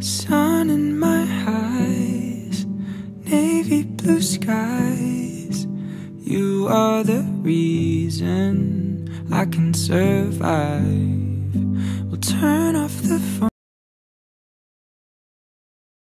Sun in my eyes, navy blue skies. You are the reason I can survive. We'll turn off the phone.